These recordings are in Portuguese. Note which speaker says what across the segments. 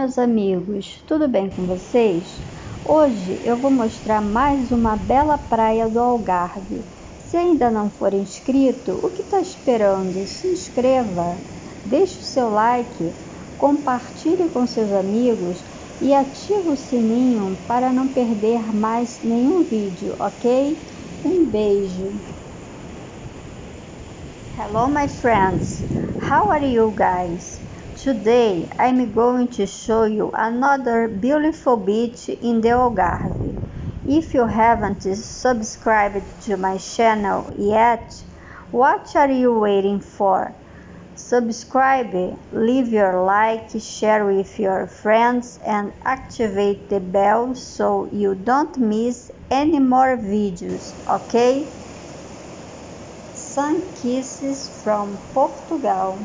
Speaker 1: Meus amigos, tudo bem com vocês? Hoje eu vou mostrar mais uma bela praia do Algarve. Se ainda não for inscrito, o que está esperando? Se inscreva, deixe o seu like, compartilhe com seus amigos e ative o sininho para não perder mais nenhum vídeo, ok? Um beijo! Hello my friends, how are you guys? Today I'm going to show you another beautiful beach in the Algarve. If you haven't subscribed to my channel yet, what are you waiting for? Subscribe, leave your like, share with your friends and activate the bell so you don't miss any more videos, ok? Sun kisses from Portugal.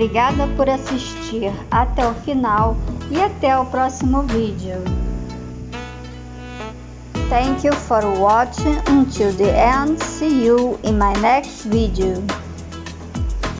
Speaker 1: Obrigada por assistir até o final e até o próximo vídeo. Thank you for watching until the end. See you in my next video.